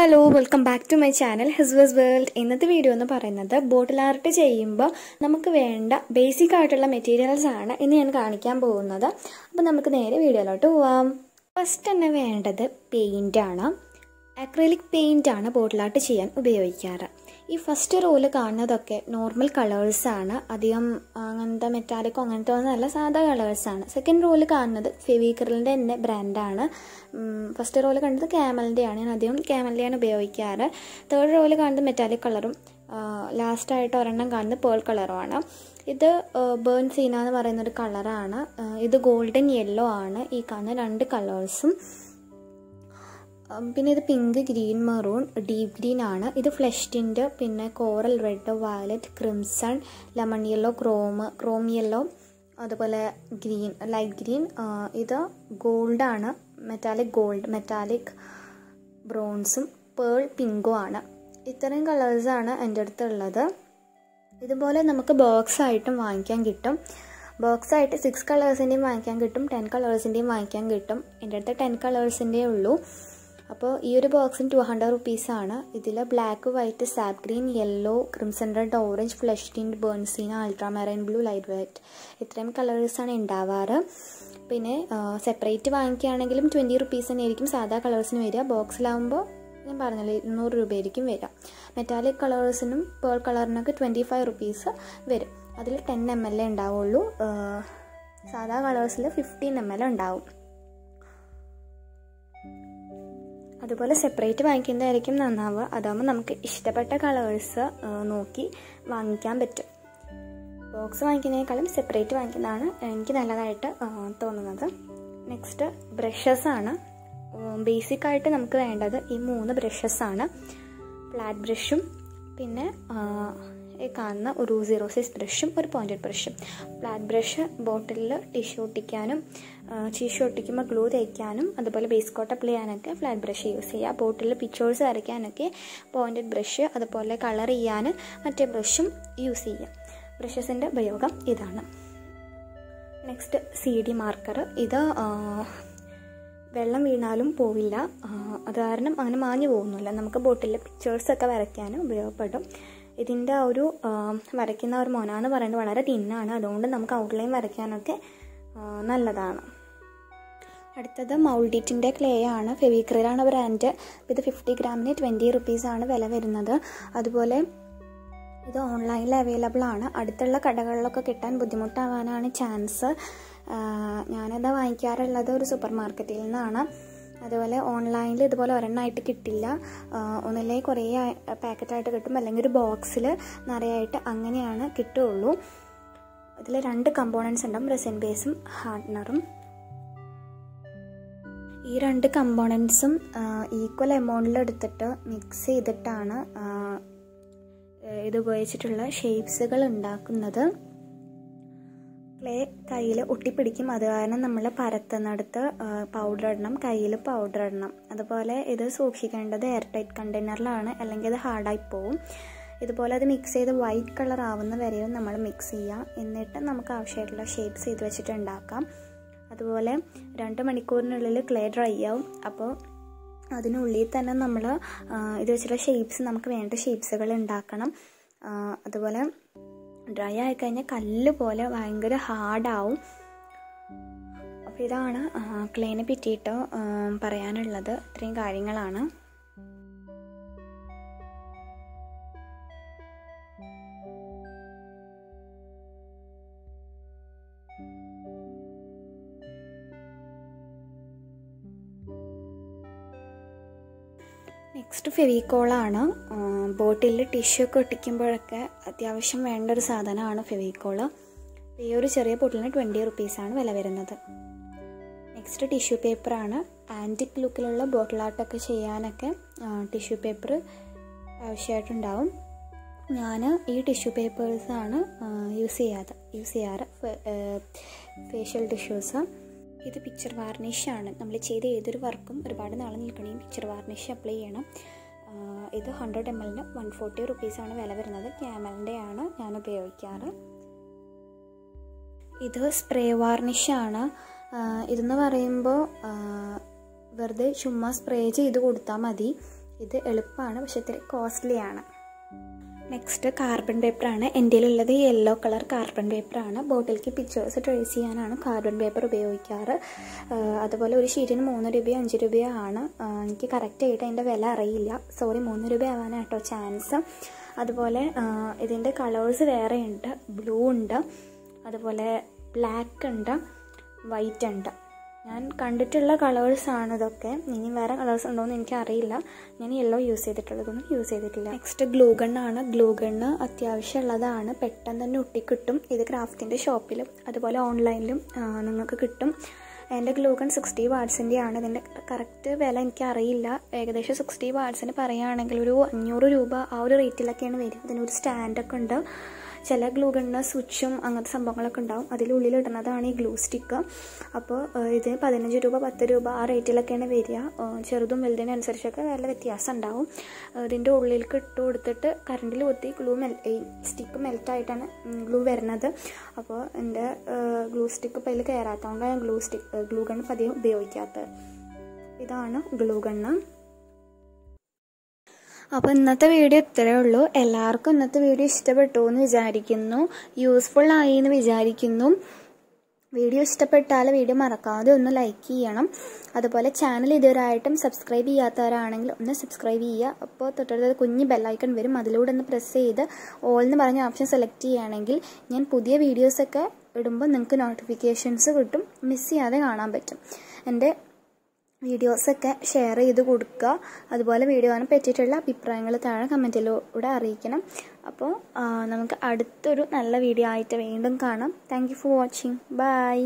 Hello welcome back to my channel ഹിസ്വസ് world ഇന്നത്തെ video എന്ന് പറയുന്നത് ബോട്ടിൽ ആർട്ട് ചെയ്യുമ്പോൾ നമുക്ക് വേണ്ട ബേസിക് ആയിട്ടുള്ള മെറ്റീരിയൽസ് ആണ് ഇന്ന് ഞാൻ കാണിക്കാൻ പോകുന്നത്. അപ്പോൾ നമുക്ക് നേരെ വീഡിയോയിലോട്ട് പോവാം. ഫസ്റ്റ് തന്നെ വേണ്ടത് പെയിന്റ് ആണ്. അക്രലിക് പെയിന്റ് ആണ് ബോട്ടിൽ ആർട്ട് ചെയ്യാൻ ഉപയോഗിക്കാറ്. ഈ ഫസ്റ്റ് റോൽ കാണുന്നതൊക്കെ നോർമൽ കളേഴ്സാണ് അധികം അങ്ങനത്തെ മെറ്റാലിക്കോ അങ്ങനത്തെ ഒന്നല്ല സാധാ കളേഴ്സാണ് സെക്കൻഡ് റോൽ കാണുന്നത് ഫെവിക്രിലിന്റെ തന്നെ ബ്രാൻഡാണ് ഫസ്റ്റ് റോൽ കണ്ടത് ക്യാമലിന്റെയാണ് ഞാൻ അധികം ക്യാമലിന്റെയാണ് ഉപയോഗിക്കാറ്. തേർഡ് റോൽ കാണുന്നത് മെറ്റാലിക് കളറും ലാസ്റ്റായിട്ട് ഒരെണ്ണം കാണുന്നത് പേൾ കളറുമാണ് ഇത് ബേൺ സീന എന്ന് പറയുന്നൊരു കളറാണ് ഇത് ഗോൾഡൻ യെല്ലോ ആണ്. ഈ കാണുന്ന രണ്ട് കളേഴ്സും പിന്നെ ഇത് pink green maroon deep green ആണ്. ഇത് ഫ്ലഷ്ടിന്റെ പിന്നെ coral red violet crimson lemon yellow chrome chrome yellow അതുപോലെ ഗ്രീൻ ലൈറ്റ് ഗ്രീൻ ഇത് ഗോൾഡാണ് മെറ്റാലിക് ഗോൾഡ് മെറ്റാലിക് ബ്രോൺസും പേൾ പിങ്കും ആണ്. ഇത്രയും കളേഴ്സാണ് എന്റെ അടുത്തുള്ളത്. ഇതുപോലെ നമുക്ക് ബോക്സ് ആയിട്ടും വാങ്ങിക്കാൻ കിട്ടും. ബോക്സ് ആയിട്ട് സിക്സ് കളേഴ്സിന്റെയും വാങ്ങിക്കാൻ കിട്ടും ടെൻ കളേഴ്സിന്റെയും വാങ്ങിക്കാൻ കിട്ടും. എന്റെ അടുത്ത് ടെൻ കളേഴ്സിന്റെ ഉള്ളൂ. അപ്പോൾ ഈ ഒരു ബോക്സിന് ടു ഹൺഡ്രഡ് റുപ്പീസാണ് ഇതിൽ black white sap green yellow crimson red orange flesh tint burnt sienna ultramarine blue light white ഇത്രയും കളേഴ്സാണ് ഉണ്ടാവാറ് പിന്നെ സെപ്പറേറ്റ് വാങ്ങിക്കുകയാണെങ്കിലും ട്വന്റി റുപ്പീസ് തന്നെ ആയിരിക്കും സാധാ കളേഴ്സിന് വരിക. ബോക്സിലാവുമ്പോൾ ഞാൻ പറഞ്ഞല്ലോ ഇരുന്നൂറ് രൂപയായിരിക്കും വരിക. മെറ്റാലിക് കളേഴ്സിനും പേൾ കളറിനൊക്കെ ട്വന്റി ഫൈവ് റുപ്പീസ് വരും. അതിൽ ടെൻ എം എൽ എ ഉണ്ടാവുള്ളൂ സാധാ കളേഴ്സിൽ ഫിഫ്റ്റീൻ എം എൽ ഉണ്ടാവും അതുപോലെ സെപ്പറേറ്റ് വാങ്ങിക്കുന്നതായിരിക്കും നന്നാവുക. അതാകുമ്പോൾ നമുക്ക് ഇഷ്ടപ്പെട്ട കളേഴ്സ് നോക്കി വാങ്ങിക്കാൻ പറ്റും. ബോക്സ് വാങ്ങിക്കുന്നതിനേക്കാളും സെപ്പറേറ്റ് വാങ്ങിക്കുന്നതാണ് എനിക്ക് നല്ലതായിട്ട് തോന്നുന്നത്. നെക്സ്റ്റ് ബ്രഷസ് ആണ്. ബേസിക് ആയിട്ട് നമുക്ക് വേണ്ടത് ഈ മൂന്ന് ബ്രഷസ് ആണ്. ഫ്ലാറ്റ് ബ്രഷും പിന്നെ കാണുന്ന ഒരു സീറോ സൈസ് ബ്രഷും ഒരു പോയിന്റഡ് ബ്രഷും ഫ്ലാറ്റ് ബ്രഷ് ബോട്ടിലിൽ ടിഷ്യൂ ഒട്ടിക്കാനും ടിഷ്യൂ ഒട്ടിക്കുമ്പോൾ ഗ്ലൂ തേക്കാനും അതുപോലെ ബേസ് കോട്ട് അപ്ലൈ ചെയ്യാനൊക്കെ ഫ്ലാറ്റ് ബ്രഷ് യൂസ് ചെയ്യുക. ബോട്ടിലിൽ പിക്ചേഴ്സ് വരയ്ക്കാനൊക്കെ പോയിന്റഡ് ബ്രഷ് അതുപോലെ കളർ ചെയ്യാൻ മറ്റേ ബ്രഷും യൂസ് ചെയ്യാം ബ്രഷസിന്റെ ഉപയോഗം ഇതാണ്. നെക്സ്റ്റ് സി ഡി മാർക്കർ ഇത് വെള്ളം വീണാലും പോവില്ല. അത് കാരണം അങ്ങനെ മാഞ്ഞു പോകുന്നില്ല. നമുക്ക് ബോട്ടിലെ പിക്ചേഴ്സൊക്കെ വരയ്ക്കാനും ഉപയോഗപ്പെടും. ഇതിന്റെ ആ ഒരു വരയ്ക്കുന്ന ഒരു മൊന എന്ന് പറയുന്നത് വളരെ തിന്നാണ്. അതുകൊണ്ട് നമുക്ക് ഔട്ട്ലൈൻ വരയ്ക്കാനൊക്കെ നല്ലതാണ്. അടുത്തത് മൗൾഡിറ്റിന്റെ ക്ലേ ആണ്. ഫെവിക്രിലാണ് ബ്രാൻഡ് ഇത് ഫിഫ്റ്റി ഗ്രാമിന് ട്വന്റി റുപ്പീസാണ് വില വരുന്നത്. അതുപോലെ ഇത് ഓൺലൈനിൽ അവൈലബിൾ ആണ്. അടുത്തുള്ള കടകളിലൊക്കെ കിട്ടാൻ ബുദ്ധിമുട്ടാവാനാണ് ചാൻസ് ഞാനത് വാങ്ങിക്കാറുള്ളത് ഒരു സൂപ്പർ മാർക്കറ്റിൽ നിന്നാണ്. അതുപോലെ ഓൺലൈനിൽ ഇതുപോലെ ഒരെണ്ണമായിട്ട് കിട്ടില്ല. ഒന്നല്ലേ കുറേ പാക്കറ്റായിട്ട് കിട്ടും. അല്ലെങ്കിൽ ഒരു ബോക്സിൽ നിറയായിട്ട് അങ്ങനെയാണ് കിട്ടുകയുള്ളൂ ഇതിൽ രണ്ട് കമ്പോണൻസ് ഉണ്ടാവും. റെസിൻ ബേസും ഹാർഡ്നറും ഈ രണ്ട് കമ്പോണൻസും ഈക്വൽ എമൗണ്ടിൽ എടുത്തിട്ട് മിക്സ് ചെയ്തിട്ടാണ് ഇത് ഉപയോഗിച്ചിട്ടുള്ള ഷേപ്സുകൾ ഉണ്ടാക്കുന്നത്. ക്ലേ കയ്യിൽ ഒട്ടിപ്പിടിക്കും. അത് കാരണം നമ്മൾ പരത്തുന്നിടത്ത് പൗഡർ ഇടണം കയ്യിൽ പൗഡർ ഇടണം. അതുപോലെ ഇത് സൂക്ഷിക്കേണ്ടത് എയർ ടൈറ്റ് കണ്ടെയ്നറിലാണ് അല്ലെങ്കിൽ അത് ഹാർഡായി പോവും. ഇതുപോലെ അത് മിക്സ് ചെയ്ത് വൈറ്റ് കളർ ആവുന്ന വരെയും നമ്മൾ മിക്സ് ചെയ്യാം. എന്നിട്ട് നമുക്ക് ആവശ്യമായിട്ടുള്ള ഷേപ്സ് ചെയ്ത് വെച്ചിട്ട് ഉണ്ടാക്കാം. അതുപോലെ രണ്ട് മണിക്കൂറിനുള്ളിൽ ക്ലേ ഡ്രൈ ആവും. അപ്പോൾ അതിനുള്ളിൽ തന്നെ നമ്മൾ ഇത് വെച്ചിട്ടുള്ള ഷേപ്സ് നമുക്ക് വേണ്ട ഷേപ്സുകൾ ഉണ്ടാക്കണം. അതുപോലെ ഡ്രൈ ആയിക്കഴിഞ്ഞാൽ കല്ല് പോലെ ഭയങ്കര ഹാർഡാവും അപ്പോൾ ഇതാണ് ക്ലേനെ പറ്റിയിട്ട് പറയാനുള്ളത്. ഇത്രയും കാര്യങ്ങളാണ്. നെക്സ്റ്റ് ഫെവിക്കോളാണ് ബോട്ടിൽ ടിഷ്യൂ ഒക്കെ ഒട്ടിക്കുമ്പോഴൊക്കെ അത്യാവശ്യം വേണ്ട ഒരു സാധനമാണ് ഫെവിക്കോൾ. ഈ ഒരു ചെറിയ ബോട്ടിലിന് ട്വന്റി റുപ്പീസാണ് വില വരുന്നത്. നെക്സ്റ്റ് ടിഷ്യൂ പേപ്പറാണ് ആന്റിക് ലുക്കിലുള്ള ബോട്ടിൽ ആർട്ടൊക്കെ ചെയ്യാനൊക്കെ ടിഷ്യൂ പേപ്പർ ആവശ്യമായിട്ടുണ്ടാവും. ഞാൻ ഈ ടിഷ്യൂ പേപ്പേഴ്സാണ് യൂസ് ചെയ്യാതെ യൂസ് ചെയ്യാറ് ഫേഷ്യൽ ടിഷ്യൂസ് ഇത് പിക്ചർ വാർണിഷാണ് നമ്മൾ ചെയ്ത ഏതൊരു വർക്കും ഒരുപാട് നാളെ നിൽക്കണമെങ്കിൽ പിക്ചർ വാർണിഷ് അപ്ലൈ ചെയ്യണം. ഇത് ഹൺഡ്രഡ് എം എല്ലിന് വൺ ഫോർട്ടി റുപ്പീസാണ് വില വരുന്നത്. ക്യാമലിന്റെ ആണ് ഞാൻ ഉപയോഗിക്കാറ്. ഇത് സ്പ്രേ വാർണിഷാണ് ഇതെന്ന് പറയുമ്പോൾ വെറുതെ ചുമ്മാ സ്പ്രേ ചെയ്ത് കൊടുത്താൽ മതി. ഇത് എളുപ്പമാണ് പക്ഷെ ഇത്തിരി കോസ്റ്റ്ലിയാണ് നെക്സ്റ്റ് കാർബൺ പേപ്പറാണ് എന്റെ ഉള്ളത് യെല്ലോ കളർ കാർബൺ പേപ്പറാണ് ബോട്ടിലേക്ക് പിക്ചേഴ്സ് ട്രേസ് ചെയ്യാനാണ് കാർബൺ പേപ്പർ ഉപയോഗിക്കാറ്. അതുപോലെ ഒരു ഷീറ്റിന് മൂന്ന് രൂപയോ അഞ്ച് രൂപയോ ആണ്. എനിക്ക് കറക്റ്റായിട്ട് അതിന്റെ വില അറിയില്ല. സോറി മൂന്ന് രൂപ ആവാനാട്ടോ ചാൻസ് അതുപോലെ ഇതിന്റെ കളേഴ്സ് വേറെ ഉണ്ട്. ബ്ലൂ ഉണ്ട്. അതുപോലെ ബ്ലാക്ക് ഉണ്ട്. വൈറ്റ് ഉണ്ട്. ഞാൻ കണ്ടിട്ടുള്ള കളേഴ്സാണ് ഇതൊക്കെ. ഇനി വേറെ കളേഴ്സ് ഉണ്ടോയെന്ന് എനിക്കറിയില്ല. ഞാൻ യെല്ലോ യൂസ് ചെയ്തിട്ടുള്ളതൊന്നും യൂസ് ചെയ്തിട്ടില്ല. നെക്സ്റ്റ് ഗ്ലൂ ഗണ്ണാണ് ഗ്ലൂ ഗണ്ണ് അത്യാവശ്യമുള്ളതാണ്. പെട്ടെന്ന് തന്നെ ഒട്ടിക്കിട്ടും. ഇത് ക്രാഫ്റ്റിന്റെ ഷോപ്പിലും അതുപോലെ ഓൺലൈനിലും നിങ്ങൾക്ക് കിട്ടും. എന്റെ ഗ്ലൂ ഗൺ സിക്സ്റ്റി വാട്സിന്റെ ആണ്. ഇതിന്റെ കറക്റ്റ് വില എനിക്കറിയില്ല. ഏകദേശം സിക്സ്റ്റി വാട്സിന് പറയുകയാണെങ്കിൽ ഒരു അഞ്ഞൂറ് രൂപ ആ ഒരു റേറ്റിലൊക്കെയാണ് വരിക. ഇതിനൊരു സ്റ്റാൻഡൊക്കെ ഉണ്ട്. ചില ഗ്ലൂ ഗണ്ണ് സ്വിച്ചും അങ്ങനത്തെ സംഭവങ്ങളൊക്കെ ഉണ്ടാവും. അതിലുള്ളിൽ ഇടുന്നതാണ് ഈ ഗ്ലൂ സ്റ്റിക്ക് അപ്പോൾ ഇതിന് പതിനഞ്ച് രൂപ പത്ത് രൂപ ആ റേറ്റിലൊക്കെയാണ് വരിക. ചെറുതും വലുതിനനുസരിച്ചൊക്കെ നല്ല വ്യത്യാസം ഉണ്ടാവും. ഇതിന്റെ ഉള്ളിലേക്ക് ഇട്ട് കൊടുത്തിട്ട് കറണ്ടിൽ കൊത്തി ഗ്ലൂ മെൽ ഈ സ്റ്റിക്ക് മെൽറ്റായിട്ടാണ് ഗ്ലൂ വരുന്നത്. അപ്പോൾ എന്റെ ഗ്ലൂ സ്റ്റിക്ക് ഇപ്പോൾ അതിൽ കയറാത്തതുകൊണ്ടാണ് ഞാൻ ഗ്ലൂ സ്റ്റിക്ക് ഗ്ലൂ ഗണ്ണ് പതിയെ ഉപയോഗിക്കാത്തത്. ഇതാണ് ഗ്ലൂ ഗണ്ണ് അപ്പോൾ ഇന്നത്തെ വീഡിയോ ഇത്രയേ ഉള്ളൂ. എല്ലാവർക്കും ഇന്നത്തെ വീഡിയോ ഇഷ്ടപ്പെട്ടു എന്ന് വിചാരിക്കുന്നു. യൂസ്ഫുൾ ആയി എന്ന് വിചാരിക്കുന്നു. വീഡിയോ ഇഷ്ടപ്പെട്ടാൽ വീഡിയോ മറക്കാതെ ഒന്ന് ലൈക്ക് ചെയ്യണം. അതുപോലെ ചാനൽ ഇതുവരായിട്ടും സബ്സ്ക്രൈബ് ചെയ്യാത്തവരാണെങ്കിൽ ഒന്ന് സബ്സ്ക്രൈബ് ചെയ്യുക. അപ്പോൾ തൊട്ടടുത്ത് കുഞ്ഞ് ബെല്ലൈക്കൺ വരും. അതിലൂടെ ഒന്ന് പ്രസ് ചെയ്ത് ഓൾ എന്ന് പറഞ്ഞ ഓപ്ഷൻ സെലക്ട് ചെയ്യുകയാണെങ്കിൽ ഞാൻ പുതിയ വീഡിയോസൊക്കെ ഇടുമ്പോൾ നിങ്ങൾക്ക് നോട്ടിഫിക്കേഷൻസ് കിട്ടും. മിസ് ചെയ്യാതെ കാണാൻ പറ്റും. എന്റെ വീഡിയോസൊക്കെ ഷെയർ ചെയ്ത് കൊടുക്കുക. അതുപോലെ വീഡിയോനെ പറ്റിയിട്ടുള്ള അഭിപ്രായങ്ങൾ താഴെ കമന്റിലൂടെ അറിയിക്കണം. അപ്പോൾ നമുക്ക് അടുത്തൊരു നല്ല വീഡിയോ ആയിട്ട് വീണ്ടും കാണാം. Thank for watching bye